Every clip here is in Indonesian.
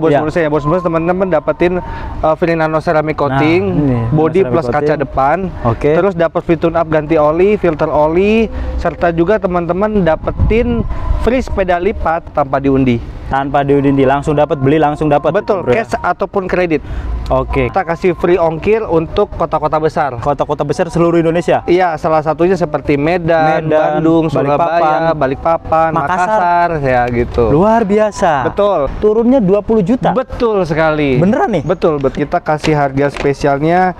Bos Ya. ya, bos bonus teman-teman dapetin uh, Nano Ceramic Coating, Nah, ini, body plus Ceramic kaca Coating. depan. Oke. Terus dapat free tune up ganti oli, filter oli, serta juga teman-teman dapetin free sepeda lipat tanpa diundi. Tanpa diundi langsung dapat beli langsung dapat. Betul, bro, cash ataupun kredit. Oke. Kita kasih free ongkir untuk kota-kota besar. Kota-kota besar seluruh Indonesia. Iya, salah satunya seperti Medan, Medan, Bandung, Balikpapan, Surabaya, Balikpapan, Makassar. Makassar, ya gitu. Luar biasa. Betul. Turunnya 20 juta. Betul sekali. Beneran nih? Betul, betul. Kita kasih harga spesialnya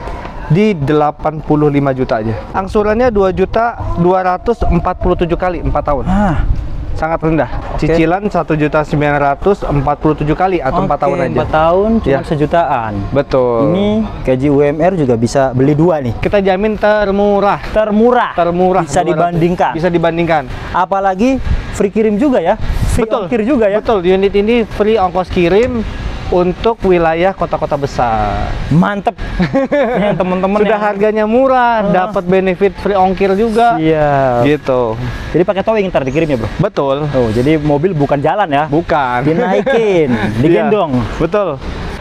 di 85 juta aja. Angsurannya 2 juta 247 kali 4 tahun. Ah, Sangat rendah. Cicilan 1 juta 947 kali atau 4 tahun aja. 4 tahun cuma Ya. sejutaan. Betul. Ini gaji UMR juga bisa beli dua nih. kita jamin termurah. Termurah. Termurah. Bisa 200. dibandingkan. Bisa dibandingkan. Apalagi free kirim juga ya. Free Betul. ongkir juga ya. Betul, unit ini free ongkos kirim untuk wilayah kota-kota besar. Mantep. Yang teman-teman Sudah yang- harganya murah, Ah. dapat benefit free ongkir juga. Iya. Gitu. Jadi pakai towing ntar dikirim ya, Bro. Betul. Oh, jadi mobil bukan jalan ya. Bukan. Dinaikin, digendong. Iya, Betul.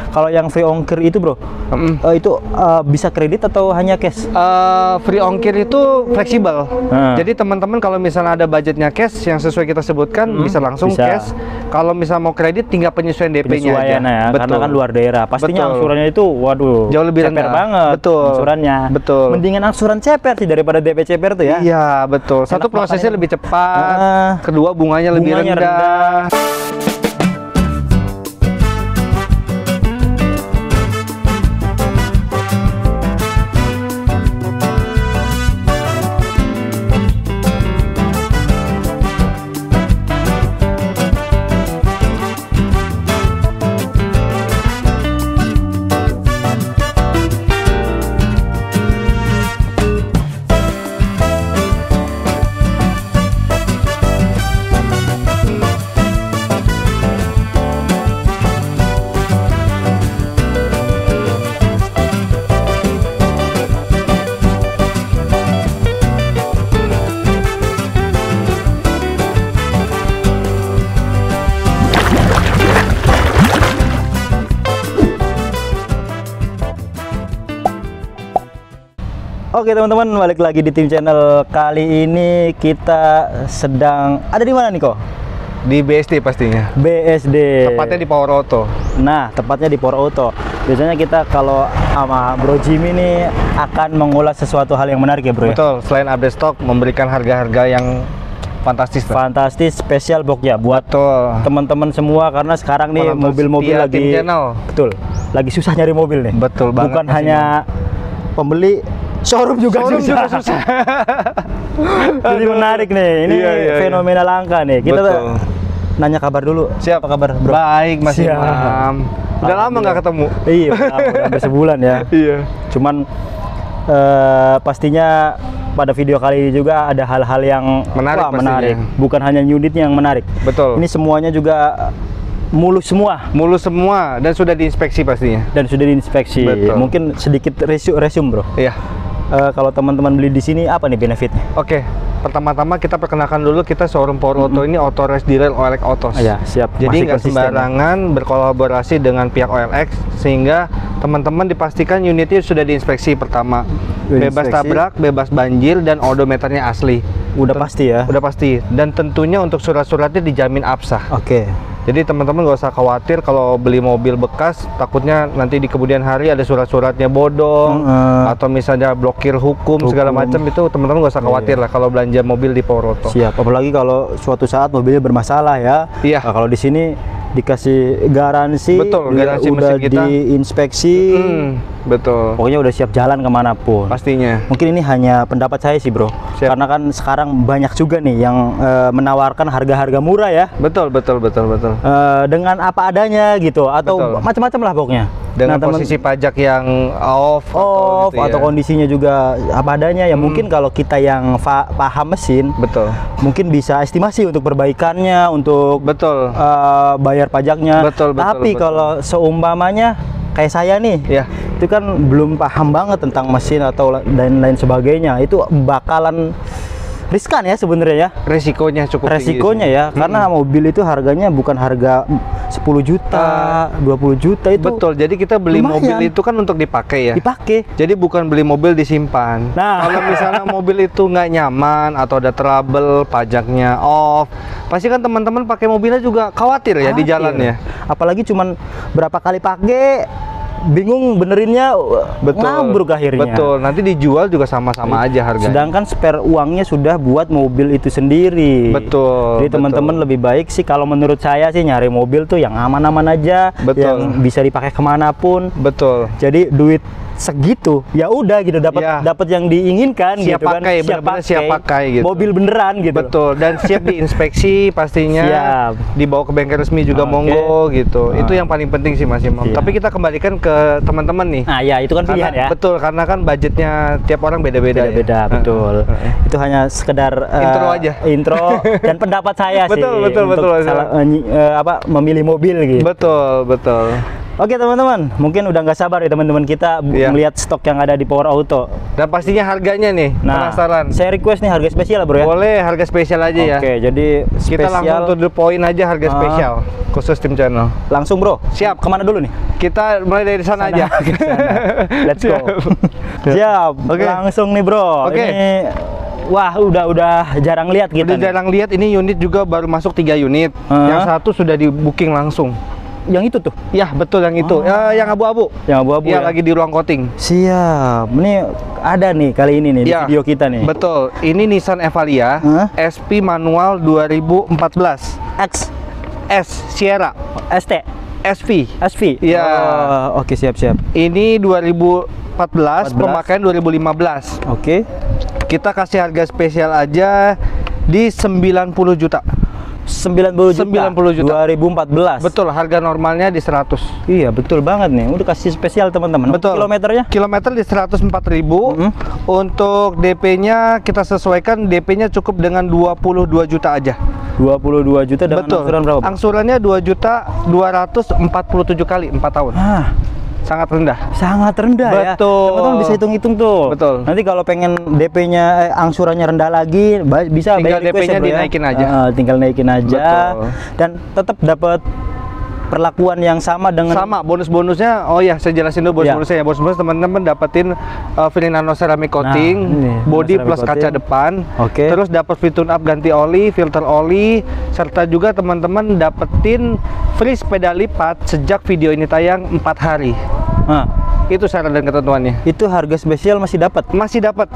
Kalau yang free ongkir itu, Bro, Mm. eh, itu eh, bisa kredit atau hanya cash? Eh, free ongkir itu fleksibel. Hmm. Jadi teman-teman kalau misalnya ada budgetnya cash yang sesuai kita sebutkan bisa langsung bisa. cash. Kalau misalnya mau kredit tinggal penyesuaian DP-nya aja. Ya, karena kan luar daerah. Pastinya Betul. angsurannya itu, waduh, Jauh lebih ceper rendah. banget. Betul. Angsurannya. Betul. Mendingan angsuran ceper sih daripada DP ceper tuh ya. Iya, betul. Satu Enak prosesnya makanya. lebih cepat, Ah. kedua bunganya, lebih Bunganya rendah. Oke teman-teman, balik lagi di tim channel. Kali ini kita sedang ada di mana nih kok? Di BSD pastinya. BSD. Tepatnya di Power Auto. Nah, tepatnya di Power Auto. Biasanya kita kalau sama Bro Jimmy nih akan mengulas sesuatu hal yang menarik ya, Bro. ya? Betul, selain update stok memberikan harga-harga yang fantastis. Pak. Fantastis spesial box ya buat teman-teman semua karena sekarang nih mobil-mobil lagi tim channel. betul lagi susah nyari mobil nih Betul banget, bukan hanya pembeli showroom juga Showroom susah, juga susah. jadi menarik nih ini Iya, iya, fenomena langka nih kita Betul. nanya kabar dulu Siap. apa kabar bro Baik, Mas Siap. Imam. Udah lama nggak ketemu. iya udah, hampir sebulan ya Iya. cuman eh, pastinya pada video kali ini juga ada hal-hal yang Menarik wah, menarik bukan hanya unitnya yang menarik Betul. ini semuanya juga mulus semua Mulus semua dan sudah diinspeksi pastinya. dan sudah diinspeksi. Betul. Mungkin sedikit resu resume, Bro. Iya. Eh, kalau teman-teman beli di sini apa nih benefitnya? Oke, pertama-tama kita perkenalkan dulu kita showroom Power Auto ini Autorest Direl OLX Autos. Ah, ya, siap. Jadi nggak konsisten. sembarangan berkolaborasi dengan pihak OLX sehingga teman-teman dipastikan unitnya sudah diinspeksi pertama. Bebas Diinspeksi. tabrak, bebas banjir dan odometernya asli. Udah Ten- pasti ya. Udah pasti. Dan tentunya untuk surat-suratnya dijamin absah. Oke. Jadi teman-teman nggak usah khawatir kalau beli mobil bekas, takutnya nanti di kemudian hari ada surat-suratnya bodong Heeh. atau misalnya blokir hukum, segala Hukum. macam itu teman-teman nggak usah khawatir lah kalau belanja mobil di Power Auto. Siap. Apalagi kalau suatu saat mobilnya bermasalah ya. Iya. Nah, kalau di sini dikasih garansi, Betul, udah- garansi udah kita. diinspeksi, Hmm, betul. pokoknya udah siap jalan ke mana pun. Pastinya. Mungkin ini hanya pendapat saya sih, Bro. Siap. Karena kan sekarang banyak juga nih yang eh, menawarkan harga-harga murah ya. Betul, betul, betul, betul. Eh, dengan apa adanya gitu atau macam-macam lah pokoknya. Dengan Nah, temen- posisi pajak yang off, off gitu ya. atau kondisinya juga apa adanya ya mungkin kalau kita yang fa- paham mesin Betul. mungkin bisa estimasi untuk perbaikannya untuk Betul. eh, bayar pajaknya Betul, betul, tapi betul. kalau seumpamanya kayak saya nih Ya. itu kan belum paham banget tentang mesin atau dan lain sebagainya itu bakalan riskan ya sebenarnya ya. Resikonya cukup tinggi Resikonya sih. ya, karena mobil itu harganya bukan harga 10 juta, 20 juta itu Betul. Jadi kita beli lumayan. mobil itu kan untuk dipakai ya. dipakai. Jadi bukan beli mobil disimpan. Nah. kalau misalnya mobil itu nggak nyaman atau ada trouble, pajaknya off, pasti kan teman-teman pakai mobilnya juga khawatir ya di Khawatir. jalan ya. Apalagi cuman berapa kali pakai bingung benerinnya ngabruk akhirnya. Betul. Nanti dijual juga sama-sama aja harganya. Sedangkan spare uangnya sudah buat mobil itu sendiri. Betul, Jadi teman-teman betul. lebih baik sih kalau menurut saya sih nyari mobil tuh yang aman-aman aja, Betul. yang bisa dipakai ke mana pun. Betul. Jadi duit segitu ya udah gitu dapat Ya. dapat yang diinginkan Siap gitu kan pakai, bener-bener siap pakai gitu. mobil beneran gitu Betul. Dan siap diinspeksi pastinya. Siap. Dibawa ke bengkel resmi juga Oke. monggo gitu. Ah. Itu yang paling penting sih Mas Imam. Iya. Tapi kita kembalikan ke teman-teman nih. nah ya itu kan pilihan Karena, ya Betul, karena kan budgetnya tiap orang beda-beda. ya. beda-beda betul Heeh. itu hanya sekedar eh, Intro aja. intro dan pendapat saya sih Betul, betul, untuk betul, salah- eh, apa memilih mobil gitu Betul, betul. Oke teman-teman, mungkin udah nggak sabar ya teman-teman kita Iya. melihat stok yang ada di Power Auto. Dan pastinya harganya nih, Nah, penasaran. saya request nih harga spesial bro ya. Boleh harga spesial aja ya. Oke, jadi Kita langsung spesial to the point aja harga Ah. spesial khusus tim channel. langsung bro. Siap. Ke mana dulu nih? Kita mulai dari sana, aja. Ke sana. Let's go. Siap. Siap. Oke. Langsung nih bro. Oke. Ini wah udah udah jarang lihat kita. Udah nih. jarang lihat ini unit juga baru masuk tiga unit. Ah. Yang satu sudah di booking langsung. Yang itu tuh, Ya betul yang itu. Oh. Eh, yang abu-abu. yang abu-abu Iya ya. lagi di ruang coating. Siap. Ini ada nih kali ini nih Iya. di video kita nih. Betul. Ini Nissan Evalia Hah? SP manual 2014. X S Sierra ST SV. SV. Iya. Oh, Oke siap siap. Ini 2014, 14. pemakaian 2015. Oke. Kita kasih harga spesial aja di 90 juta. 90 juta. 90 juta. 2014. Betul, harga normalnya di 100. Iya, betul banget nih. Udah kasih spesial teman-teman. Betul. Kilometernya? Kilometer di 104.000. Mm-mm. Untuk DP-nya kita sesuaikan DP-nya cukup dengan 22 juta aja. 22 juta dengan Betul. angsuran berapa? Bang? Angsurannya 2 juta 247 kali 4 tahun. Ah, Sangat rendah. sangat rendah ya. Betul. Teman-teman bisa hitung-hitung tuh. Betul. Nanti kalau pengen DP-nya eh, angsurannya rendah lagi, bisa Tinggal DP-nya ya, Bro, ya. dinaikin aja. Ah, tinggal naikin aja. Betul. Dan tetap dapat perlakuan yang sama dengan Sama bonus-bonusnya. Oh ya, saya jelasin dulu Ya. bonus-bonusnya ya. Bonus-bonus teman-teman dapetin uh, Fili Nano Ceramic Coating, ini, body plus Ceramic kaca Coating. depan. Oke. Terus dapat free tune up ganti oli, filter oli, serta juga teman-teman dapetin free sepeda lipat sejak video ini tayang 4 hari. Ah, Itu syarat dan ketentuannya. itu harga spesial masih dapat. Masih dapat.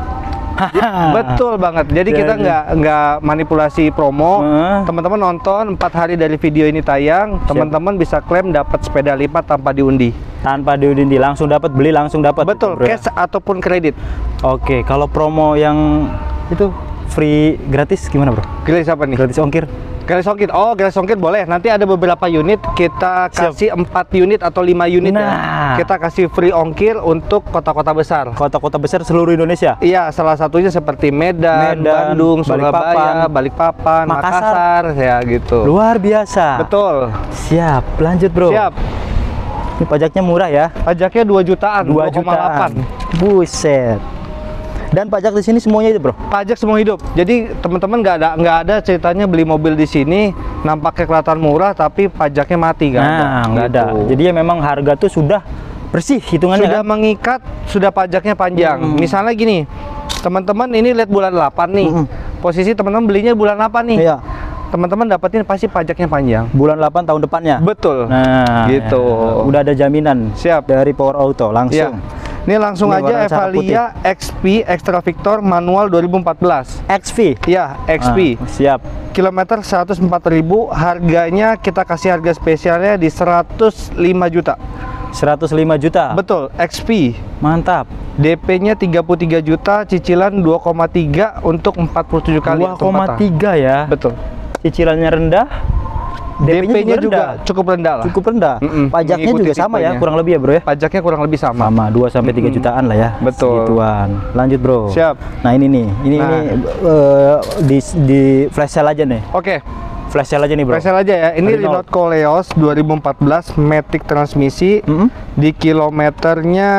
Betul banget. Jadi kita Jadi- nggak nggak manipulasi promo. Heeh. Teman-teman nonton 4 hari dari video ini tayang, teman-teman bisa klaim dapat sepeda lipat tanpa diundi. Tanpa diundi langsung dapat beli langsung dapat. Betul, Bro, ya? cash ataupun kredit. Oke, kalau promo yang itu free gratis gimana, Bro? Gratis apa nih? Gratis ongkir. Gratis ongkir. Oh, ongkir boleh. Nanti ada beberapa unit kita kasih 4 unit atau 5 unit ya. Nah. Kita kasih free ongkir untuk kota-kota besar. Kota-kota besar seluruh Indonesia. Iya, salah satunya seperti Medan, Medan, Bandung, Balikpapan, Surabaya, Balikpapan, Makassar. Makassar, ya gitu. Luar biasa. Betul. Siap, lanjut, Bro. Siap. Ini pajaknya murah ya. Pajaknya 2 jutaan, 2 jutaan. 2,8. Buset. Dan pajak di sini semuanya itu, Bro. Pajak semua hidup. Jadi teman-teman nggak ada nggak ada ceritanya beli mobil di sini nampaknya kelihatan murah tapi pajaknya mati ada. Nah, nggak ada. Gitu. Jadi ya memang harga tuh sudah bersih hitungannya sudah kan? mengikat, sudah pajaknya panjang. Hmm. Misalnya gini, teman-teman ini lihat bulan 8 nih. Mm-mm. Posisi teman-teman belinya bulan apa nih? Iya. Teman-teman dapetin pasti pajaknya panjang. Bulan 8 tahun depannya. Betul. Nah, Gitu. ya. udah ada jaminan Siap. dari Power Auto langsung. Ini langsung Ini aja warna cakep Evalia XP Extra Victor manual 2014. XV. Ya, XP. Ah, siap. Kilometer 104.000, harganya kita kasih harga spesialnya di 105 juta. 105 juta. Betul, XP. Mantap. DP-nya 33 juta, cicilan 2,3 untuk 47 kali. untuk patah. 2,3 ya. Betul. Cicilannya rendah. DP-nya rendah. juga cukup rendah lah. cukup rendah. Mm-mm, Pajaknya mengikuti juga sama ya, kurang lebih ya, Bro ya. Pajaknya kurang lebih sama. Sama 2 sampai 3 Mm-mm. jutaan lah ya. Betul. Segituan. Lanjut, Bro. Siap. Nah, ini nih. Ini Nah. ini eh, di di flash sale aja nih. Oke, Flash sale aja nih, Bro. Presel aja ya. Ini Renault. Koleos 2014 Matic transmisi Mm-mm. di kilometernya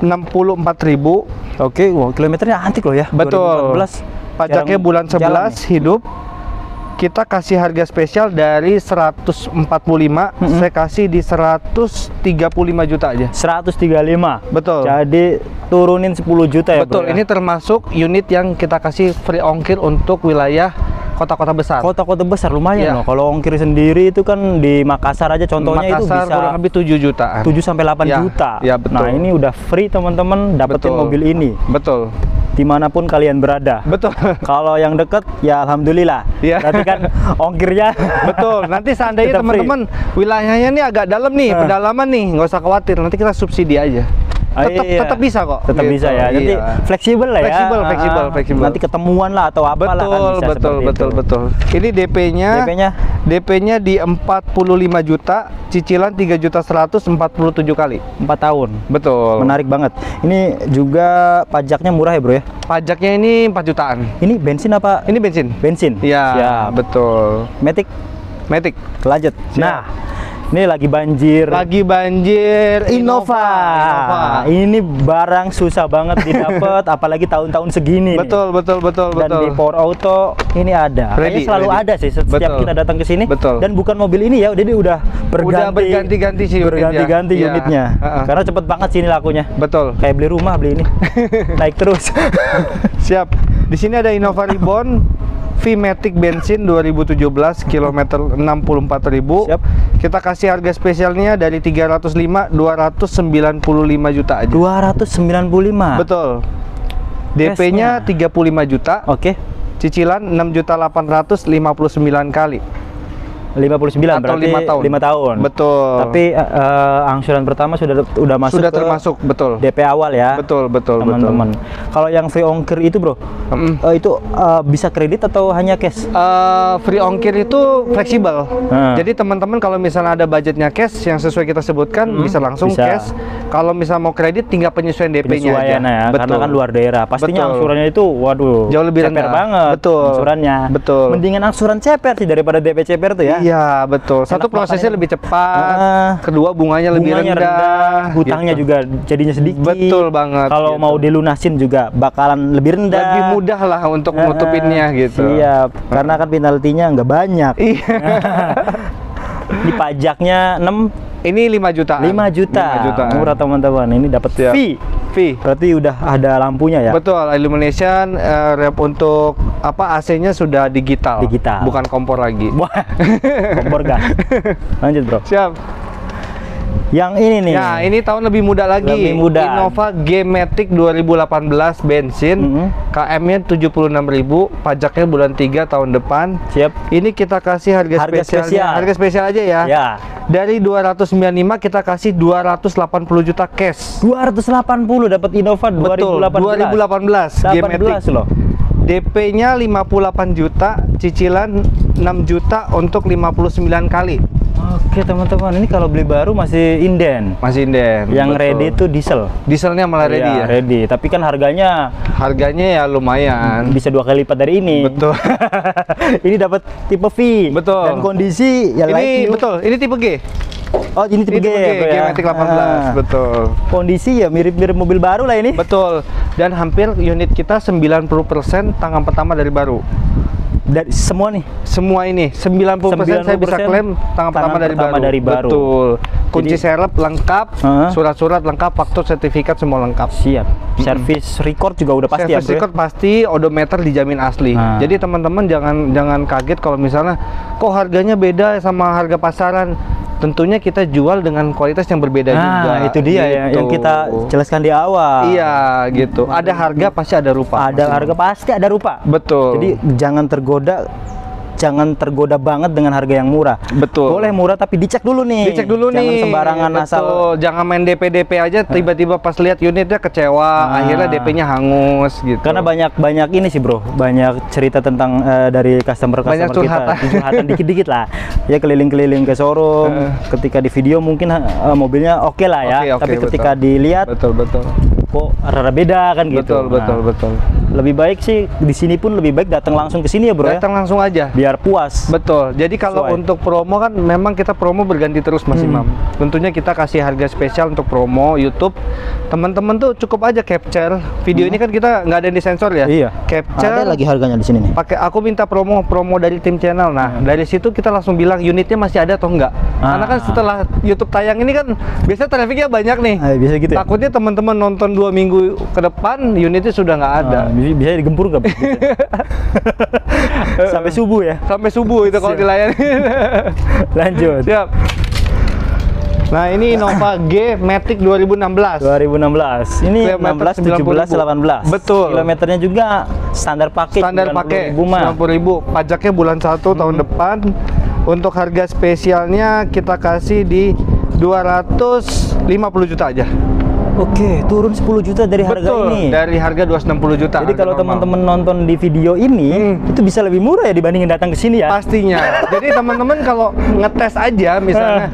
64.000. Oke, wow, kilometernya antik loh ya. Betul. 2014. Pajaknya Jarang bulan jalan 11 hidup. Kita kasih harga spesial dari 145, saya kasih di 135 juta aja. 135. Betul. Jadi turunin 10 juta ya, Betul, Bro. ya? ini termasuk unit yang kita kasih free ongkir untuk wilayah kota-kota besar. kota-kota besar lumayan Iya. loh. Kalau ongkir sendiri itu kan di Makassar aja contohnya itu Makassar bisa kurang lebih 7 jutaan. 7 sampai 8 Ya, juta. ya, betul. Nah, ini udah free teman-teman dapetin Betul. mobil ini Betul. di mana pun kalian berada. Betul. Kalau yang deket ya alhamdulillah. Iya. Berarti kan ongkirnya Betul. Nanti seandainya teman-teman wilayahnya nih agak dalam nih, Ah. pedalaman nih, nggak usah khawatir. Nanti kita subsidi aja. Ah, Tetap iya. tetap bisa kok. Tetap Gitu, bisa ya. Nanti iya. fleksibel lah ya. Fleksibel, Ah, fleksibel, fleksibel. Nanti ketemuan lah atau apa lah kan Betul, bisa betul, betul, itu. betul. Ini DP-nya DP-nya DP-nya di 45 juta, cicilan 3 juta 147 kali. 4 tahun. Betul. Menarik banget. Ini juga pajaknya murah ya, Bro ya? Pajaknya ini 4 jutaan. Ini bensin apa? Ini bensin. bensin. Iya, betul. Matic Matic. lanjut. Siap. Nah, ini lagi banjir. Lagi banjir Innova. Innova. Ini barang susah banget didapat apalagi tahun-tahun segini nih. Betul, betul, betul, Dan betul. di Power Auto ini ada. Ready, Kayaknya selalu ready. ada sih setiap Betul. kita datang ke sini. Betul. Dan bukan mobil ini ya, jadi udah berganti. Udah berganti-ganti sih. Berganti-ganti Iya. unitnya. Ha-ha. Karena cepet banget sih ini lakunya. Betul. Kayak beli rumah beli ini. Naik terus. Siap. Di sini ada Innova Reborn V-Matic bensin 2017 kilometer 64.000. Siap. Kita kasih harga spesialnya dari 305 295 juta aja. 295. Betul. DP-nya 35 juta, Oke. cicilan 6 juta 859 kali. 59 Atau berarti lima tahun. 5 tahun. Betul. Tapi eh, angsuran pertama sudah udah masuk Sudah ke termasuk, betul. DP awal ya. Betul, betul, Teman-teman. Kalau yang free ongkir itu, Bro, Mm. eh, itu eh, bisa kredit atau hanya cash? Eh, free ongkir itu fleksibel. Hmm. Jadi teman-teman kalau misalnya ada budgetnya cash yang sesuai kita sebutkan bisa langsung Hmm. Bisa. cash. Kalau misalnya mau kredit tinggal penyesuaian DP-nya aja. Ya, karena kan luar daerah. Pastinya Betul. angsurannya itu waduh, Jauh lebih ceper rendah. banget Betul. angsurannya. Betul. Mendingan angsuran ceper sih daripada DP ceper tuh ya. Iya, betul. Satu Enak prosesnya makanya. lebih cepat, Ah. kedua bunganya, lebih Bunganya rendah, hutangnya gitu. juga jadinya sedikit. Betul banget, Kalau gitu. mau dilunasin juga bakalan lebih rendah. lebih mudah lah untuk Ah, nutupinnya gitu. Siap, karena kan penaltinya nggak banyak. Iya. Di pajaknya 6 Ini 5 juta. 5 juta. 5 juta. Murah teman-teman. Ini dapat fee. Fee. Berarti udah ada lampunya ya? Betul, illumination eh, rep untuk apa AC-nya sudah digital. Digital. Bukan kompor lagi. Wah, kompor gas. Lanjut bro. Siap. Yang ini nih. Nah, ini tahun lebih muda lagi. Lebih muda. Innova G-Matic 2018 bensin. Mhm. KM-nya 76.000, pajaknya bulan 3 tahun depan. Siap. Ini kita kasih harga, Harga spesialnya. spesial. Harga spesial aja ya. Ya. Dari 295 kita kasih 280 juta cash. 280 dapat Innova 2018. 2018 G-Matic. 18 loh. DP-nya 58 juta, cicilan 6 juta untuk 59 kali. Oke teman-teman, ini kalau beli baru masih inden. Masih inden. Yang betul. ready itu diesel. dieselnya malah ready Iya, ya. ready. Tapi kan harganya Harganya ya lumayan. bisa dua kali lipat dari ini. Betul. ini dapat tipe V. Betul. Dan kondisi ya ini like betul, ini tipe G. Oh, ini tipe Ini G, tipe G, ya. G-Matic 18, Ah. betul. Kondisi ya mirip-mirip mobil baru lah ini. Betul. Dan hampir unit kita 90% tangan pertama dari baru. Dari semua nih. Semua ini 90%, saya bisa 90% klaim tangan, pertama, dari, pertama baru. dari baru. Betul. Kunci Jadi- serep lengkap, surat-surat lengkap, faktur sertifikat semua lengkap. Siap. Service record juga udah pasti Service ya, bro. ya? record pasti, odometer dijamin asli. Nah. Jadi teman-teman jangan jangan kaget kalau misalnya kok harganya beda sama harga pasaran. Tentunya kita jual dengan kualitas yang berbeda Nah, juga. itu dia ya yang gitu. kita jelaskan di awal. Iya, gitu. Ada harga pasti ada rupa. Ada harga pasti ada rupa. Betul. Jadi jangan tergoda jangan tergoda banget dengan harga yang murah. betul. Boleh murah tapi dicek dulu nih. Dicek dulu jangan nih. sembarangan Betul. asal Jangan main DP-DP aja tiba-tiba pas lihat unitnya kecewa, Ah. akhirnya DP-nya hangus gitu. Karena banyak banyak ini sih bro, banyak cerita tentang eh, dari customer customer Banyak curhatan. kita, curhatan dikit-dikit lah. Ya keliling-keliling ke showroom. Heeh. Ketika di video mungkin eh, mobilnya oke lah ya, Oke, oke, tapi betul. ketika dilihat betul betul. Kok rada beda kan gitu. Betul, betul, Nah, betul. lebih baik sih di sini pun lebih baik datang langsung ke sini ya bro ya. Datang langsung aja. Biar puas. Betul. Jadi kalau Sesuai. untuk promo kan memang kita promo berganti terus Mas Hmm. Imam. Tentunya kita kasih harga spesial untuk promo YouTube. Teman-teman tuh cukup aja capture. Video ini kan kita nggak ada yang disensor ya. Hmm. Iya. Capture. Ada lagi harganya di sini nih. pakai aku minta promo promo dari tim channel. Nah, dari situ kita langsung bilang unitnya masih ada atau enggak. Karena kan Ah. setelah YouTube tayang ini kan biasanya trafficnya banyak nih. Ah, bisa gitu ya? Takutnya teman-teman nonton dua minggu ke depan unitnya sudah nggak ada. Ah, bisa, digempur nggak? Sampai subuh ya. Sampai subuh itu kalau dilayani. Lanjut. Siap. Nah, ini Innova G Matic 2016. 2016. Ini Kilometer 16, 17, 18. Betul. Kilometernya juga standar pakai. Standar pakai 90.000 mah. 90.000. Pajaknya bulan 1 tahun Hmm. depan. Untuk harga spesialnya kita kasih di 250 juta aja. Oke, turun 10 juta dari harga Betul, ini. dari harga 260 juta. Jadi kalau teman-teman nonton di video ini, Hmm. itu bisa lebih murah ya dibandingin datang ke sini ya. pastinya. Jadi teman-teman kalau ngetes aja misalnya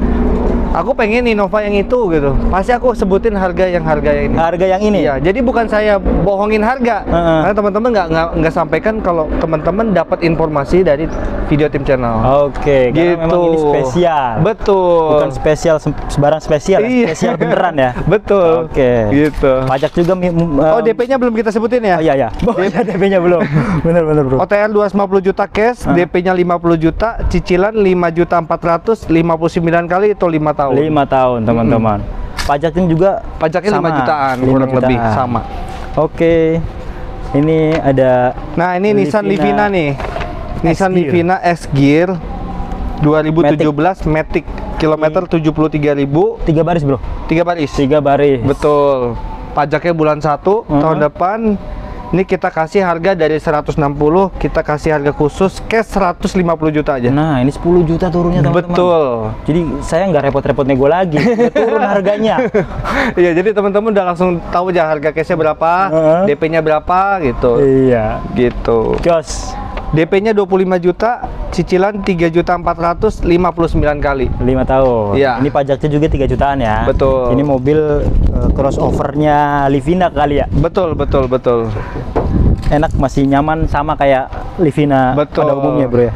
aku pengen Innova yang itu gitu. Pasti aku sebutin harga yang harga yang ini. Harga yang ini. Iya, jadi bukan saya bohongin harga. Heeh. Karena teman-teman nggak nggak nggak sampaikan kalau teman-teman dapat informasi dari video tim channel. Oke, karena memang ini spesial. Betul. Bukan spesial se- sebarang spesial, Iya. spesial beneran ya. Betul. Oke. Gitu. Pajak juga mi- m- Oh, um, DP-nya belum kita sebutin ya? Oh iya ya. Oh iya DP-nya belum. bener bener, Bro. OTR 250 juta cash, Ah. DP-nya 50 juta, cicilan 5 juta 400, 59 kali atau 5 tahun. 5 tahun, teman-teman. Pajaknya juga Pajaknya 5 sama, jutaan 5 kurang lebih jutaan. sama. Oke. Ini ada Nah, ini Nissan Livina nih. Nissan. Livina X Gear 2017 Matic, kilometer 73.000, tiga baris, Bro. tiga baris. Tiga baris. Betul. Pajaknya bulan 1 Mhm. tahun depan. Ini kita kasih harga dari 160, kita kasih harga khusus cash 150 juta aja. Nah, ini 10 juta turunnya, teman-teman. Betul. Jadi saya nggak repot-repot nego lagi, turun harganya. Iya, jadi teman-teman udah langsung tahu aja harga cashnya berapa, Heeh. DP-nya berapa gitu. iya. Gitu. Jos. DP-nya 25 juta, cicilan 3 juta 400, 59 kali. 5 tahun. Iya. Ini pajaknya juga 3 jutaan ya. Betul. Ini mobil eh, crossovernya Livina kali ya. Betul, betul, betul. Enak masih nyaman sama kayak Livina Betul. pada umumnya, Bro ya.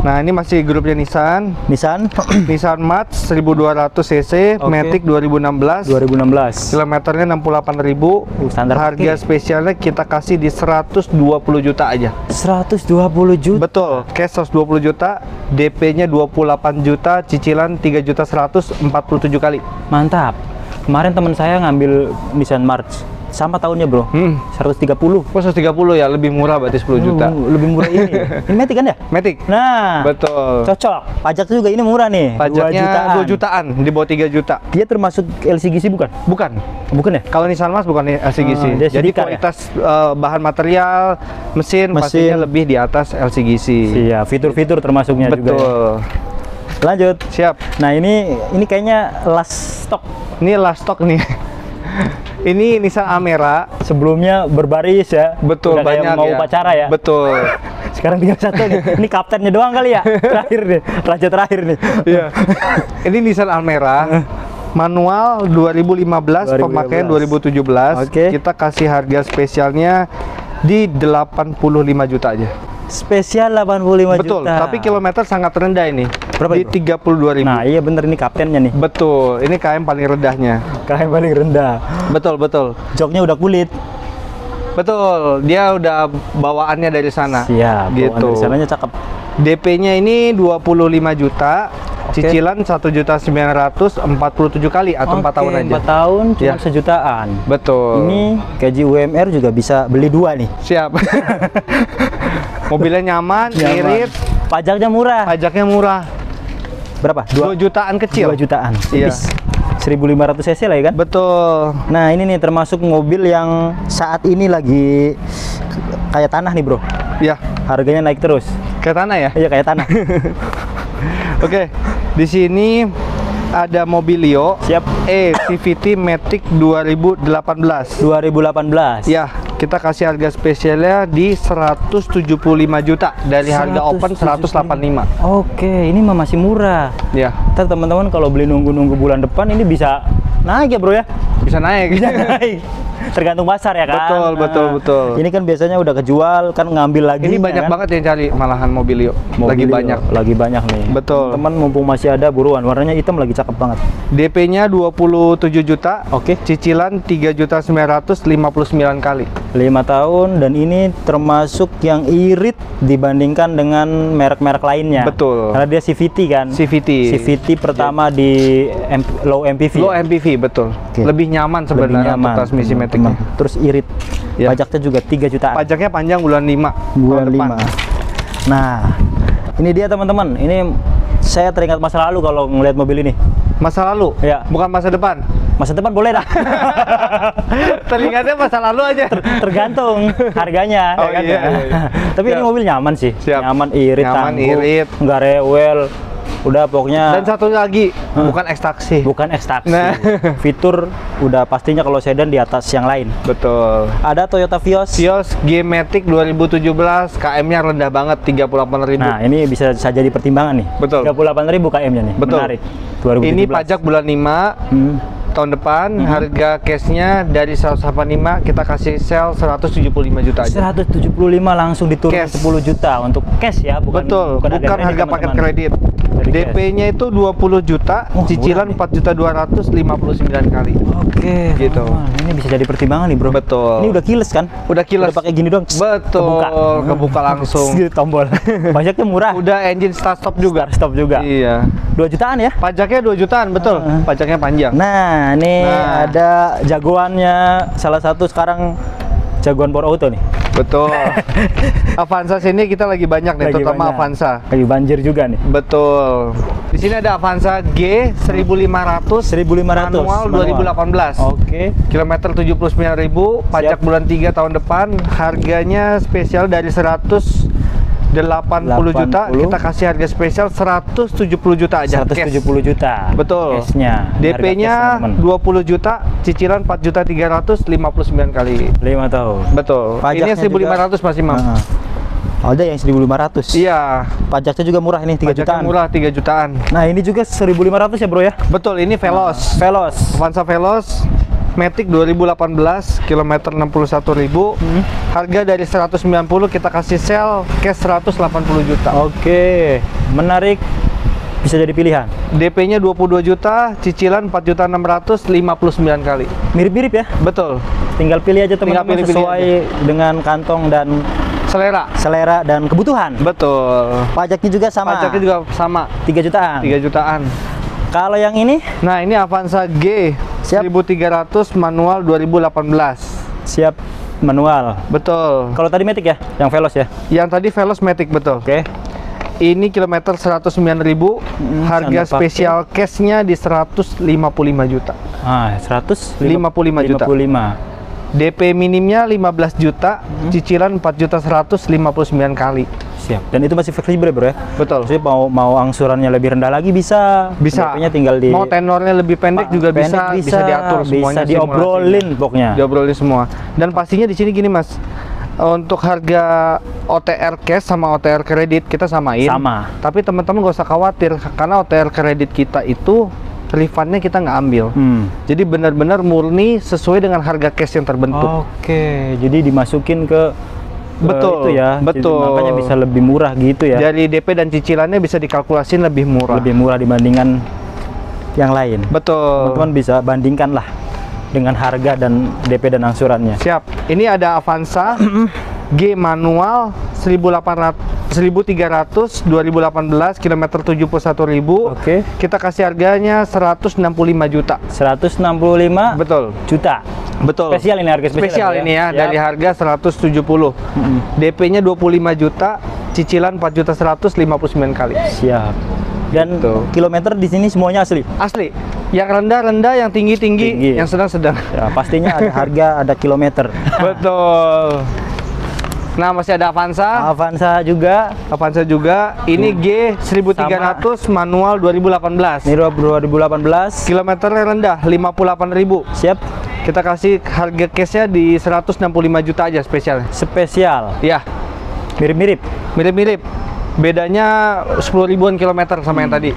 Nah, ini masih grupnya Nissan. Nissan Nissan March 1200 cc, Oke. Matic 2016. 2016. Kilometernya 68.000. Uh, standar Harga pakai. spesialnya kita kasih di 120 juta aja. 120 juta. Betul, cash 120 juta, DP-nya 28 juta, cicilan 3 juta 147 kali. Mantap. Kemarin teman saya ngambil Nissan March sama tahunnya, Bro. Hmm. 130. Oh, 130 ya, lebih murah berarti 10 juta. Uh, lebih murah ini. ini Matic kan ya? Matic. Nah, Betul. cocok. Pajak juga ini murah nih. 2 Pajaknya jutaan. 2 jutaan, di bawah 3 juta. Dia termasuk LCGC bukan? Bukan. Bukan ya? Kalau Nissan Mas bukan LCGC. Ah, dia Jadi ya? kualitas eh, bahan material, mesin, Mesin. pastinya lebih di atas LCGC. Iya, fitur-fitur termasuknya juga. ya. Betul. Lanjut. Siap. Nah, ini ini kayaknya last stock. Ini last stock nih. Ini Nissan Amera. Sebelumnya berbaris ya. Betul, Udah banyak mau ya. upacara ya. Betul. Sekarang tinggal satu nih. Ini kaptennya doang kali ya. Terakhir nih, raja terakhir nih. Iya. Ini Nissan Almera. Manual 2015, 2015. pemakaian 2017. Oke. Kita kasih harga spesialnya di 85 juta aja. Spesial 85 Betul, juta. tapi kilometer sangat rendah ini. Berapa di itu? 32 ribu. Nah, iya bener ini kaptennya nih. Betul, ini KM paling rendahnya. KM paling rendah. Betul, betul. Joknya udah kulit. Betul, dia udah bawaannya dari sana. Siap. Gitu. Di sananya cakep. DP-nya ini 25 juta, Oke. cicilan 1 juta 947 kali atau 4 tahun aja. 4 tahun cuma Ya. sejutaan. Betul. Ini gaji UMR juga bisa beli dua nih. Siap. Mobilnya nyaman, Nyaman. irit, Pajaknya murah. pajaknya murah. Berapa? 2 jutaan kecil. 2 jutaan. Iya. Tipis. 1500 cc lah ya kan? Betul. Nah, ini nih termasuk mobil yang saat ini lagi kayak tanah nih, Bro. Ya, Harganya naik terus. ke tanah ya. Iya, kayak tanah. Oke. Di sini ada Mobilio Siap. E CVT Matic 2018. 2018. Ya, kita kasih harga spesialnya di 175 juta dari harga open 185. Oke, ini mah masih murah. Ya, teman-teman kalau beli nunggu-nunggu bulan depan ini bisa naik ya, Bro ya? bisa naik. Bisa naik. tergantung pasar ya kan. Betul, betul, Nah, betul. Ini kan biasanya udah kejual kan ngambil lagi. Ini banyak kan? banget yang cari malahan Mobilio. lagi Mobilio, banyak. Lagi banyak nih. Betul. Teman mumpung masih ada buruan. Warnanya hitam lagi cakep banget. DP-nya 27 juta. Oke. Cicilan 3 juta 959 kali. 5 tahun dan ini termasuk yang irit dibandingkan dengan merek-merek lainnya. Betul. Karena dia CVT kan. CVT. CVT pertama di M- low MPV. Low ya? MPV betul. Oke. Lebih nyaman Lebih sebenarnya nyaman. untuk transmisi matic. Terus irit. Ya. Pajaknya juga 3 jutaan. Pajaknya panjang bulan 5. bulan 5. Nah, ini dia teman-teman. Ini saya teringat masa lalu kalau ngelihat mobil ini. Masa lalu? Ya. Bukan masa depan. Masa depan boleh dah. Teringatnya masa lalu aja. Tergantung harganya. Oh, ya kan? iya, iya, iya. Tapi ini Siap. mobil nyaman sih. Siap. Nyaman, irit, Nyaman, tangguh, irit. nggak rewel. Udah pokoknya Dan satu lagi, bukan ekstraksi. bukan ekstaksi. Nah. Fitur udah pastinya kalau sedan di atas yang lain. Betul. Ada Toyota Vios. Vios G-Matic 2017 KM-nya rendah banget 38.000. Nah, ini bisa saja dipertimbangkan nih. Betul. 38.000 KM-nya nih. Betul. Menarik. 2017. Ini pajak bulan 5 Hmm. Tahun depan harga cashnya dari 185 kita kasih sell 175 juta aja. 175 langsung diturun Cash. 10 juta untuk cash ya, bukan Betul, bukan, harga, paket teman-teman. kredit. DP-nya itu 20 juta, Oh, cicilan murah 4 juta 259 kali. Oke, Gitu. teman-teman. Ini bisa jadi pertimbangan nih, Bro. Betul. Ini udah kiles kan? Udah kilas. Udah pakai gini doang. Betul, kebuka langsung. Gitu, tombol. Pajaknya murah. Udah engine start stop juga. Stop juga. Iya. 2 jutaan ya? Pajaknya 2 jutaan, betul. Heeh. Pajaknya panjang. Nah, Nah, ini nah. ada jagoannya salah satu sekarang jagoan Por Auto nih. Betul. Avanza sini kita lagi banyak nih, lagi terutama banyak. Avanza. Lagi banjir juga nih. Betul. Di sini ada Avanza G 1500 1500 manual. 2018. Oke. Okay. Kilometer 79.000, pajak Siap. bulan 3 tahun depan, harganya spesial dari 100 80, 80 juta kita kasih harga spesial 170 juta aja. 170 juta. Betul. Cashnya DP nya 20 juta cicilan 4 juta 359 kali. 5 tahun. Betul. Pajaknya ini 1500 masih mam. Oh, ada yang 1.500. Iya. Pajaknya juga murah ini 3 Pajaknya jutaan. murah 3 jutaan. Nah, ini juga 1.500 ya, Bro ya? Betul, ini Veloz. Uh, Veloz. Avanza Veloz. Matic 2018 kilometer 61.000 Hmm. harga dari 190 kita kasih sell cash 180 juta Oke, menarik. Bisa jadi pilihan. DP-nya 22 juta cicilan 4 juta 659 kali Mirip-mirip ya. betul Tinggal pilih aja teman-teman sesuai dengan kantong dan selera selera dan kebutuhan. betul Pajaknya juga sama. pajaknya juga sama 3 jutaan. 3 jutaan Kalau yang ini nah ini Avanza G Siap. 1300 manual 2018 siap manual. betul Kalau tadi Matic ya, yang Veloz ya. yang tadi Veloz Matic betul Oke. Ini kilometer 109.000, Hmm, harga spesial cashnya di 155 juta. Ah, 100 55 juta. 55. DP minimnya 15 juta, Hmm. cicilan 4 juta 159 kali. Siap. Dan itu masih fleksibel Bro ya. Betul. Maksudnya mau mau angsurannya lebih rendah lagi bisa. Bisa. DP-nya tinggal di Mau tenornya lebih pendek juga pendek bisa, bisa, diatur semuanya. Bisa diobrolin pokoknya. Diobrolin semua. Dan pastinya di sini gini, Mas. Untuk harga OTR cash sama OTR kredit kita samain. Sama. Tapi teman-teman gak usah khawatir karena OTR kredit kita itu refundnya kita nggak ambil. Hmm. Jadi benar-benar murni sesuai dengan harga cash yang terbentuk. Oke, jadi dimasukin ke Betul, itu ya. Jadi betul. makanya bisa lebih murah gitu ya. Dari DP dan cicilannya bisa dikalkulasin lebih murah. Lebih murah dibandingkan yang lain. Betul. Teman-teman bisa bandingkan lah dengan harga dan DP dan angsurannya. Siap. Ini ada Avanza G manual 1800 1300 2018 kilometer 71.000. Oke. Kita kasih harganya 165 juta. 165 Betul. juta. Betul. Spesial ini harga spesial, Spesial ya, ini ya, Siap. dari harga 170. Mm-mm. DP-nya 25 juta, cicilan 4 juta 159 kali. Siap. Dan Gitu. kilometer di sini semuanya asli. Asli. Yang rendah-rendah, yang tinggi-tinggi, Tinggi. yang sedang-sedang. Ya, pastinya ada harga, ada kilometer. Betul. Nah, masih ada Avanza. Avanza juga. Avanza juga. Ini G 1300 manual 2018. Ini 2018. Kilometernya rendah 58.000. Siap. Kita kasih harga cashnya di 165 juta aja spesial. Spesial. Ya, Mirip-mirip. mirip-mirip. Bedanya 10 ribuan kilometer sama yang tadi.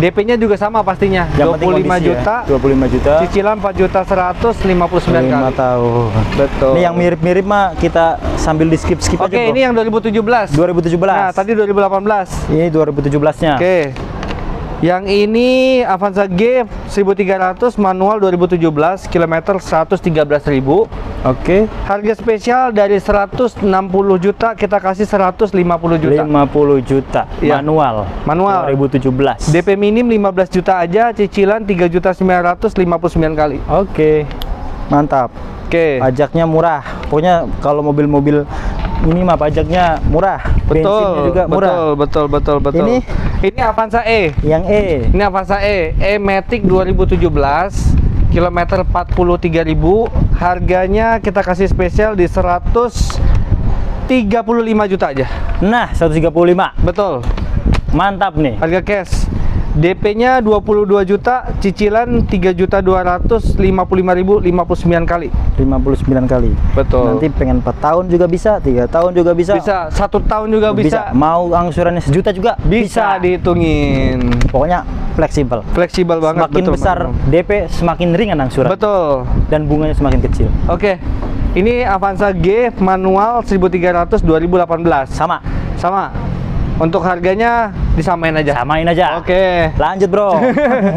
DP-nya juga sama pastinya. Yang penting 25 kondisi ya. juta. 25 juta. Cicilan 4 juta 159 5 kali. tahun. Betul. Ini yang mirip-mirip mah kita sambil di skip-skip Oke, aja, Bro. ini yang 2017. 2017. Nah, tadi 2018. Ini 2017-nya. Oke. Yang ini Avanza G 1300 manual 2017 kilometer 113.000. Oke. Harga spesial dari 160 juta kita kasih 150 juta. 50 juta Iya. manual. Manual. 2017. DP minim 15 juta aja, cicilan 3 juta 959 kali. Oke. Mantap. Oke. Pajaknya murah. Pokoknya kalau mobil-mobil ini mah pajaknya murah. Bensinnya Betul, juga murah. betul, betul, betul, betul. Ini? ini Avanza E. Yang E. Ini Avanza E, E-Matic 2017, kilometer 43.000, harganya kita kasih spesial di 135 juta aja. Nah, 135. Betul, Mantap nih. harga cash. DP-nya 22 juta, cicilan 3 juta 255.059 kali. 59 kali. Betul. Nanti pengen 4 tahun juga bisa, 3 tahun juga bisa. bisa satu tahun juga bisa. Mau angsurannya sejuta juga Bisa, dihitungin. Pokoknya fleksibel. Fleksibel banget. Semakin betul, besar Bang. DP, semakin ringan angsuran. Betul. Dan bunganya semakin kecil. Oke. Ini Avanza G manual 1300 2018. Sama. Sama. Untuk harganya disamain aja. Samain aja. Oke. Lanjut, Bro.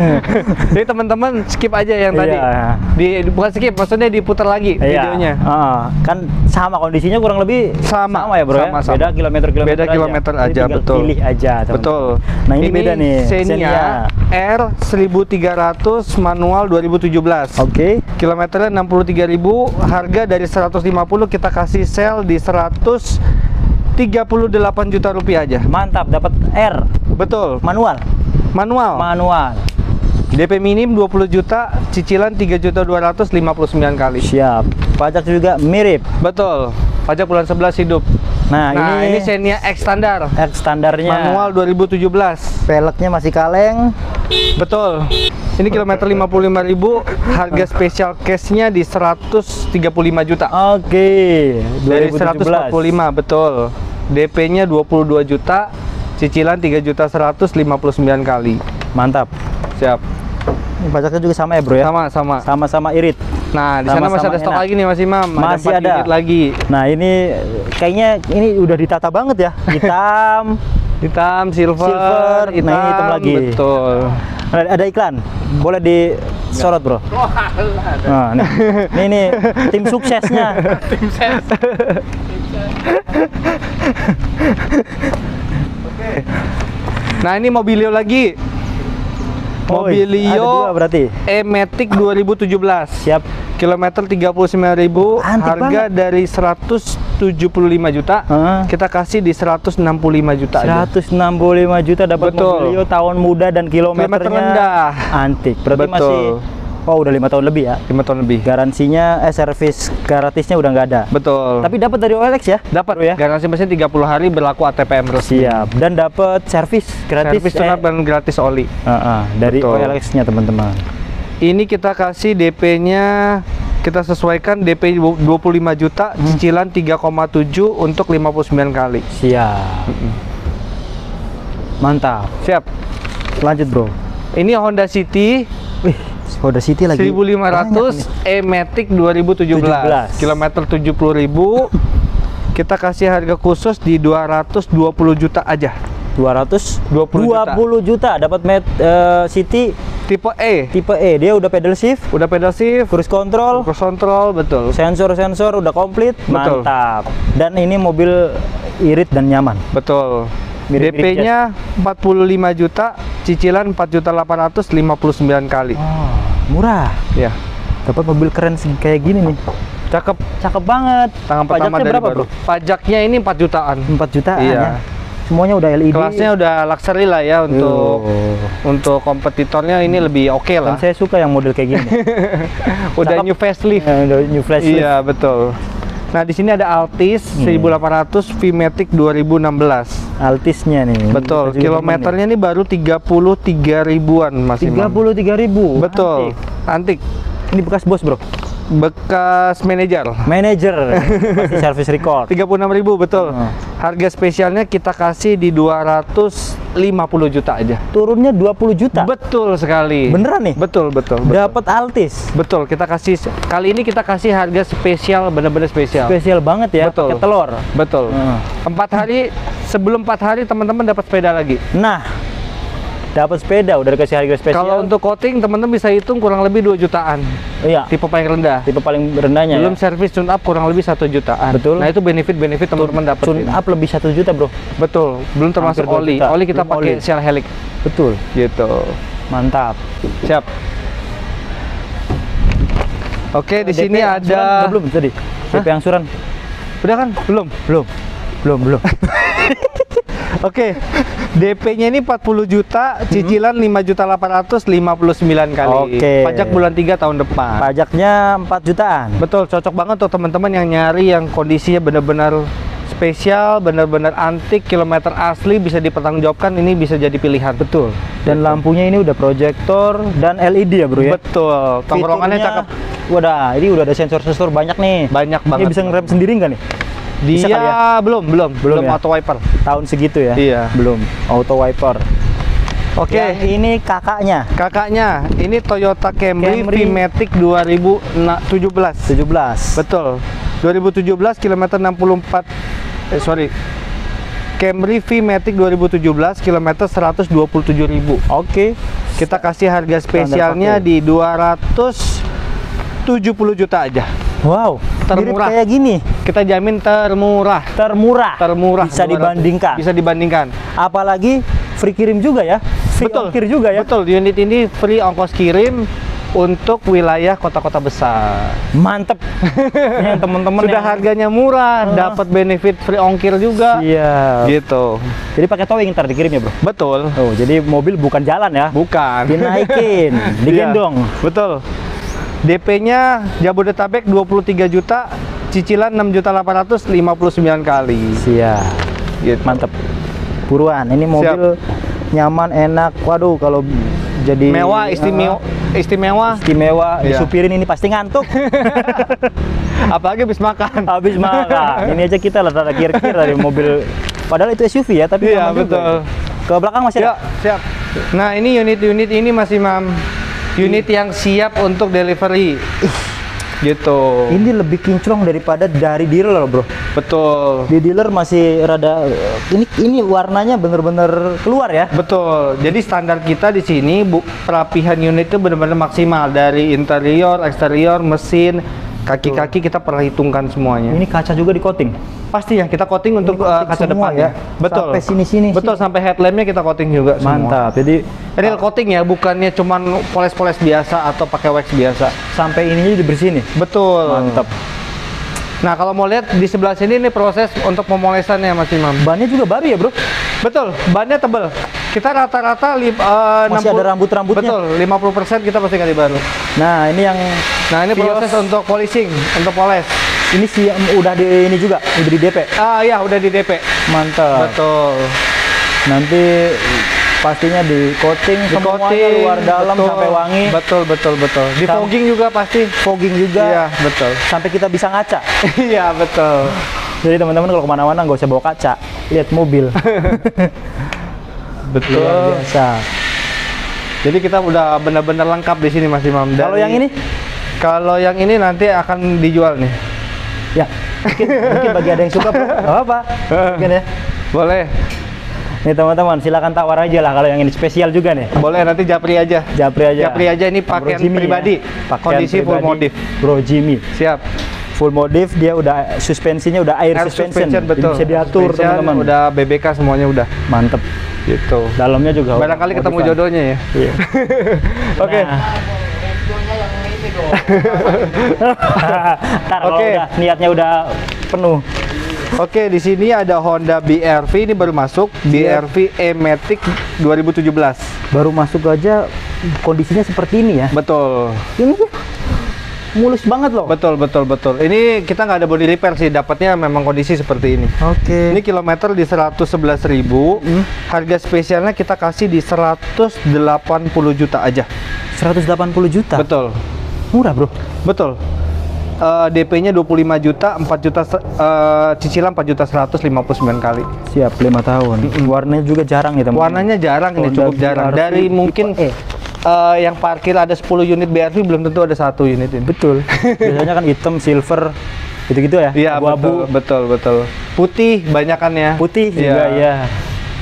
Jadi teman-teman skip aja yang tadi. Iya. Di bukan skip, maksudnya diputar lagi videonya. Iya. Ah, kan sama kondisinya kurang lebih Sama. ya, Bro Sama, ya. sama. Beda kilometer-kilometer Beda kilometer Jadi aja, tinggal betul. Pilih aja, teman-teman. Betul. Nah, ini, beda nih. Xenia, R 1300 manual 2017. Oke. Kilometernya 63.000, harga dari 150 kita kasih sell di 138 juta rupiah aja. Mantap, dapat R Betul. manual. Manual. Manual. DP minim 20 juta, cicilan 3 juta 259 kali. Siap. Pajak juga mirip. Betul. Pajak bulan 11 hidup. Nah, Nah, ini, ini, Xenia X standar. R standarnya. Manual 2017. Peleknya masih kaleng. Betul. Ini kilometer 55.000, harga spesial cashnya di 135 juta. Oke. Dari 2017. 145, betul. DP-nya 22 juta, cicilan 3 juta 159 kali. Mantap. Siap. Ini pajaknya juga sama ya, Bro ya? Sama sama. Sama-sama irit. Nah, di sana masih ada stok enak. lagi nih Mas Imam. Masih ada. unit lagi. Nah, ini kayaknya ini udah ditata banget ya. Hitam. Hitam, silver, Silver, nah ini hitam lagi. Betul. ada, ada iklan. Boleh disorot, Bro. Nah, nih. Nih, nih tim suksesnya. Nah, ini Mobilio lagi. Oh, ada Mobilio dua berarti. E-Matic 2017. Siap. Kilometer 39.000, Antik harga dari 175 juta. Heeh. Kita kasih di 165 juta aja. 165 juta dapat Betul. Mobilio tahun muda dan kilometernya Kilometer rendah. antik. Berarti Betul. masih Oh, udah lima tahun lebih ya. 5 tahun lebih. Garansinya eh servis gratisnya udah nggak ada. Betul. Tapi dapat dari OLX ya? dapat ya. Garansi mesin 30 hari berlaku ATPM resmi. Siap. Dan dapat servis gratis. Servis eh, dan gratis oli. Heeh, dari Betul. OLX-nya teman-teman. Ini kita kasih DP-nya kita sesuaikan DP 25 juta, Hmm. cicilan 3,7 untuk 59 kali. Siap. Mantap. Siap. Lanjut, Bro. Ini Honda City Wih, Honda City lagi. 1500 E-Matic 2017. 17. Kilometer 70.000. kita kasih harga khusus di 220 juta aja. 200 20 juta. 20 juta dapat Met eh, City Tipe E. tipe E. Dia udah pedal shift, Udah pedal shift, cruise control, cruise control, betul. sensor-sensor udah komplit. Betul. Mantap. Dan ini mobil irit dan nyaman. Betul. DP-nya 45 juta, cicilan 4 juta 859 kali. Oh, murah. Ya, Dapat mobil keren seg- kayak gini nih. cakep. Cakep banget. Tangan pertama Pajaknya dari berapa, baru. Bro? Pajaknya ini 4 jutaan. 4 jutaan Iya. ya. Semuanya udah LED. Kelasnya udah luxury lah ya untuk Oh. untuk kompetitornya ini lebih oke Dan lah. saya suka yang model kayak gini. udah cakep. new facelift. Udah new flash lift. Iya, betul. Nah, di sini ada Altis Hmm. 1800 VMATIC 2016. Altisnya nih. Betul. Kilometernya ini baru 33 ribuan Mas demen nih. Imam. 33 ribu. Betul. Antik. Ini bekas bos bro. Bekas manajer. Manager, pasti service record. 36.000 betul. Hmm. Harga spesialnya kita kasih di 250 juta aja. Turunnya 20 juta. Betul sekali. Beneran nih? Betul, betul, betul. Dapat Altis. Betul, kita kasih kali ini kita kasih harga spesial benar-benar spesial. Spesial banget ya, Betul. pakai telur. Betul. Hmm. Empat hari sebelum empat hari teman-teman dapat sepeda lagi. Nah, dapat sepeda udah dikasih harga spesial. Kalau untuk coating teman-teman bisa hitung kurang lebih 2 jutaan. iya, Tipe paling rendah. tipe paling rendahnya Belum ya. servis tune up kurang lebih satu jutaan. Betul. Nah itu benefit-benefit teman-teman dapat. Tune up lebih satu juta bro. Betul. Belum termasuk oli. juta. Oli kita Belum pakai oli. shell helix. Betul. Gitu. Mantap. Siap. Oke, di DP sini ada belum tadi. DP angsuran Udah kan? Belum. belum. Belum, belum. Oke. DP-nya ini 40 juta, cicilan 5 juta 859 kali. Oke. Pajak bulan 3 tahun depan. Pajaknya 4 jutaan. Betul, cocok banget tuh teman-teman yang nyari yang kondisinya benar-benar spesial, benar-benar antik, kilometer asli bisa dipertanggungjawabkan, ini bisa jadi pilihan. Betul. Dan lampunya ini udah proyektor dan LED ya bro ya. Betul. Tongkrongannya cakep. Wadah, ini udah ada sensor-sensor banyak nih. Banyak Ini banget. bisa ngerem sendiri nggak nih? Dia ya? belum, belum, belum, ya? auto wiper. Tahun segitu ya? Iya. Belum. Auto wiper. Oke. Yang ini kakaknya Kakaknya, ini Toyota Camry, Camry. VMATIC 2017. 17. Betul. 2017 kilometer 64 eh sorry. Camry VMATIC 2017 kilometer 127.000. Oke. Kita kasih harga spesialnya di 270 juta aja. Wow. Termurah. Mirip kayak gini. Kita jamin termurah. Termurah. Termurah. Bisa 200. dibandingkan. Bisa dibandingkan. Apalagi free kirim juga ya. Free Betul. ongkir juga ya. Betul, unit ini free ongkos kirim untuk wilayah kota-kota besar. Mantep. Yang teman-teman Sudah yang- harganya murah, Ah. dapat benefit free ongkir juga. Iya. Gitu. Jadi pakai towing ntar dikirimnya bro. Betul. Oh, jadi mobil bukan jalan ya. Bukan. Dinaikin, digendong. Iya, betul. DP-nya Jabodetabek 23 juta, cicilan 6 juta 859 kali. Siap. Gitu. Mantep. Buruan. Ini mobil nyaman, enak. Waduh, kalau jadi Mewah, istimewa, Ah, istimewa. istimewa Iya. disupirin ini pasti ngantuk. Apalagi habis makan. Habis makan. Ini aja kita lah kir-kir dari mobil. Padahal itu SUV ya, tapi Iya, nyaman juga. betul. Ke belakang masih Ya, ada. siap. Nah, ini unit-unit ini masih mam unit yang siap untuk delivery. Gitu. Ini lebih kinclong daripada dari dealer loh, bro. Betul. Di dealer masih rada ini ini warnanya bener-bener keluar ya. Betul. Jadi standar kita di sini bu, perapihan unit itu benar-benar maksimal dari interior, eksterior, mesin, kaki-kaki kita perhitungkan semuanya. Ini kaca juga di coating. Pasti ya kita coating untuk Ini uh, coating kaca semua depannya. ya? Betul. Sampai sini-sini. Betul sampai headlampnya kita coating juga semua. Mantap. Jadi Real coating ya, bukannya cuman poles-poles biasa atau pakai wax biasa. sampai ininya dibersihin nih. Betul. Mantap. Nah kalau mau lihat di sebelah sini nih proses untuk pemolesannya Mas Imam. Bannya juga baru ya, Bro? Betul, bannya tebel. Kita rata-rata eh, Masih ada rambut-rambutnya. Betul, 50% kita pasti ganti baru. Nah, ini yang Nah, ini Vios. proses untuk polishing, untuk poles. ini sih udah di ini juga, udah di DP. Ah ya, udah di DP. Mantap. Betul. Nanti pastinya di coating Di semuanya coating, luar dalam betul. sampai wangi. Betul, betul, betul. Di Sam- fogging juga pasti. Fogging juga. Iya, betul. Sampai kita bisa ngaca. Iya, betul. Jadi teman-teman kalau ke mana-mana nggak usah bawa kaca, lihat mobil. Betul. Luar biasa. Jadi kita udah benar-benar lengkap di sini Mas Imam. Kalau yang ini, Kalau yang ini nanti akan dijual nih. ya mungkin, mungkin bagi ada yang suka, bro, nggak apa. Mungkin ya. Boleh. Nih teman-teman, silakan tawar aja lah kalau yang ini spesial juga nih. Boleh nanti japri aja. Japri aja. Japri aja ini pakaian Jimmy pribadi. ya. Pakaian Kondisi full modif. Bro Jimmy. Siap. Full modif dia udah suspensinya udah air, Air suspension, suspension, Jadi betul. bisa diatur teman-teman. Udah BBK semuanya udah. mantep. Gitu. Dalamnya juga. Barangkali ketemu modifan. jodohnya ya. Iya. Oke. Nah. Ntar kalau Oke. udah niatnya udah penuh. Oke, di sini ada Honda BRV ini baru masuk, BRV E-Matic 2017. Baru masuk aja kondisinya seperti ini ya. Betul. Ini mulus banget loh. Betul, betul, betul. Ini kita nggak ada body repair sih, dapatnya memang kondisi seperti ini. Oke. Ini kilometer di 111.000. Hmm. Harga spesialnya kita kasih di 180 juta aja. 180 juta. Betul. Murah, Bro. Betul. Eh, DP-nya 25 juta, 4 juta eh, cicilan 4 juta 159 kali. Siap, lima tahun. Warnanya juga jarang ya teman. Warnanya jarang ini Honda cukup jarang. BRV Dari mungkin eh, yang parkir ada 10 unit BRV belum tentu ada satu unit ini. Betul. Biasanya kan hitam, silver, gitu-gitu ya. Iya betul, betul betul. Putih banyakan ya. putih juga Iya. ya.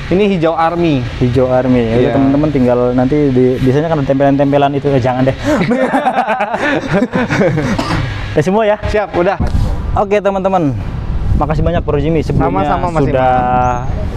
Ini hijau army. Hijau army. Ya Iya. teman-teman tinggal nanti di biasanya kan tempelan-tempelan itu eh, jangan deh. ya semua ya. Siap, udah. Oke teman-teman, makasih banyak Bro Jimmy sebelumnya Sama-sama, Mas sudah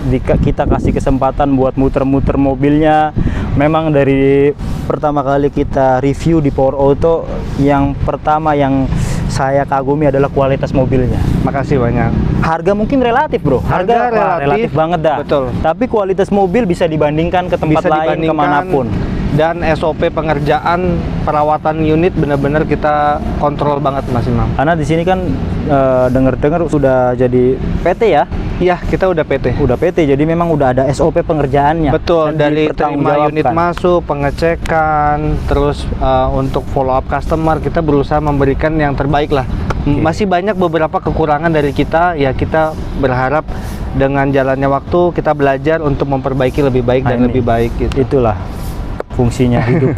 dika- kita kasih kesempatan buat muter-muter mobilnya. Memang dari pertama kali kita review di Power Auto, yang pertama yang saya kagumi adalah kualitas mobilnya. Makasih banyak. Harga mungkin relatif bro, Harga wah, relatif, banget dah. betul. Tapi kualitas mobil bisa dibandingkan ke tempat Bisa lain ke mana pun. Dan SOP pengerjaan perawatan unit benar-benar kita kontrol banget Mas Imam. Karena di sini kan eh, dengar-dengar sudah jadi PT ya. Iya, kita udah PT. udah PT jadi memang udah ada SOP pengerjaannya Betul, dan dari terima unit masuk, pengecekan, terus uh, untuk follow up customer kita berusaha memberikan yang terbaik lah. M- Masih banyak beberapa kekurangan dari kita, ya kita berharap dengan jalannya waktu kita belajar untuk memperbaiki lebih baik Nah, dan ini. lebih baik gitu. itulah fungsinya hidup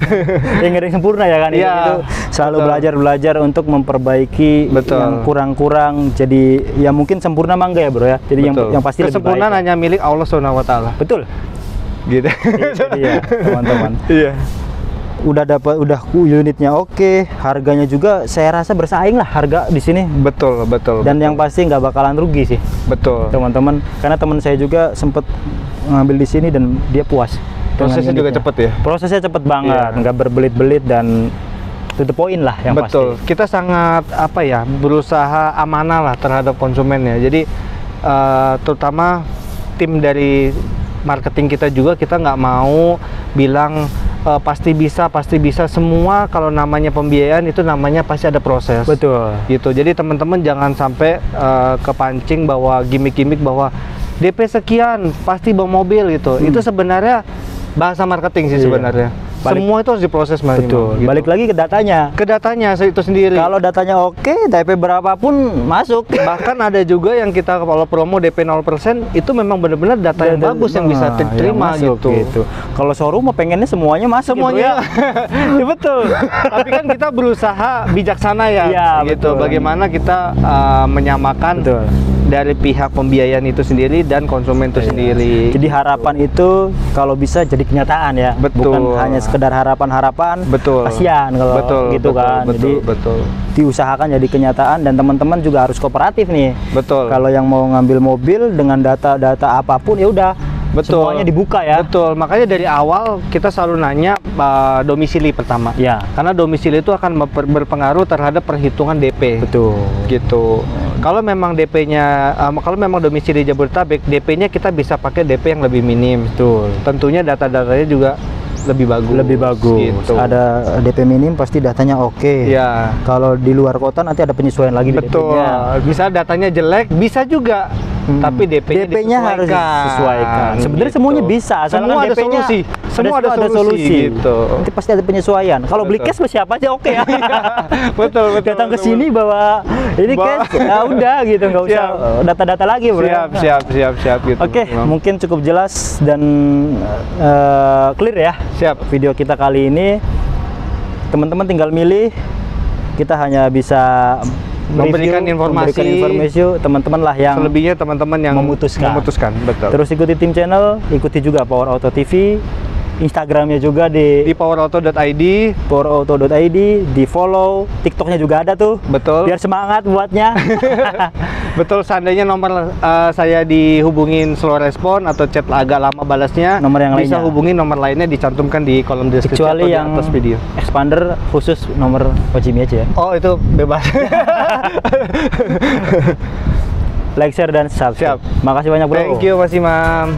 yang ada yang sempurna ya kan Iya, itu selalu betul. belajar belajar untuk memperbaiki Betul. yang kurang-kurang jadi ya mungkin sempurna mah enggak ya bro ya jadi yang Betul. yang pasti lebih baik kesempurnaan ya. hanya milik Allah Subhanahu wa taala. betul Gitu. itu dia teman-teman Iya. udah dapat udah unitnya oke harganya juga saya rasa bersaing lah harga di sini Betul, betul. dan yang pasti nggak bakalan rugi sih betul. teman-teman karena teman saya juga sempet ngambil di sini dan dia puas Prosesnya juga cepet ya. prosesnya cepet banget Iya. nggak berbelit-belit dan to the point lah yang Betul. pasti Kita sangat apa ya berusaha amanah lah terhadap konsumen ya. Jadi eh, terutama tim dari marketing kita juga kita nggak mau bilang eh, pasti bisa pasti bisa semua kalau namanya pembiayaan itu namanya pasti ada proses. betul Gitu. Jadi teman-teman jangan sampai eh, kepancing bahwa gimmick-gimmick bahwa DP sekian pasti bawa mobil gitu. Itu sebenarnya bahasa marketing sih. Iya. sebenarnya. Balik- Semua itu harus diproses Mas betul gitu. balik lagi ke datanya ke datanya itu sendiri. kalau datanya oke DP berapapun masuk bahkan ada juga yang kita kalau promo DP 0% itu memang benar-benar data yang bagus yang bisa nah, diterima yang masuk gitu. kalau showroom mah pengennya semuanya masuk gitu Semuanya, ya. ya betul. Tapi kan kita berusaha bijaksana ya, Iya, gitu. betul. Bagaimana kita uh, menyamakan Betul. Dari pihak pembiayaan itu sendiri dan konsumen itu Iya. sendiri. Jadi harapan itu kalau bisa jadi kenyataan ya, Betul. bukan hanya sekedar harapan-harapan. betul. Kasihan kalau betul, gitu betul, kan. Betul, jadi betul. diusahakan jadi kenyataan dan teman-teman juga harus kooperatif nih. Betul. Kalau yang mau ngambil mobil dengan data-data apa pun ya udah Betul. semuanya dibuka ya. Betul, makanya dari awal kita selalu nanya uh, domisili pertama. Ya, Karena domisili itu akan berpengaruh terhadap perhitungan DP. betul. Gitu. Kalau memang DP-nya, um, kalau memang domisili Jabodetabek, DP-nya kita bisa pakai DP yang lebih minim. Betul. Tentunya data-datanya juga lebih bagus. Lebih bagus. Gitu. Ada DP minim pasti datanya oke. Ya. Kalau di luar kota nanti ada penyesuaian lagi Betul. Bisa datanya jelek, bisa juga. Hmm. Tapi DP-nya DP-nya harus disesuaikan. Sebenarnya Gitu. semuanya bisa, asalkan Semua ada solusi. Semua ada, solusi, gitu. Nanti pasti ada penyesuaian. Kalau beli cash siapa aja oke ya. betul, betul. Datang ke sini bawa ini Bawa- cash, ya udah gitu, nggak usah data-data lagi, bro. Siap, siap, siap, siap gitu. Oke, Imam. mungkin cukup jelas dan uh, clear ya siap. video kita kali ini. Teman-teman tinggal milih. Kita hanya bisa Memberikan review, informasi. memberikan informasi teman-teman lah yang Selebihnya teman-teman yang memutuskan. memutuskan, betul. Terus ikuti tim channel, ikuti juga Power Auto TV, Instagramnya juga di, di powerauto.id, powerauto.id, di follow, TikToknya juga ada tuh. betul. Biar semangat buatnya. Betul, seandainya nomor eh, saya dihubungin slow respon atau chat agak lama balasnya, Nomor yang bisa lainnya. hubungi nomor lainnya dicantumkan di kolom deskripsi Kecuali atau di yang atas video. expander khusus nomor Ojimi aja ya. Oh, itu bebas. Like, share dan subscribe. Siap. Makasih banyak bro. Thank you Mas Imam.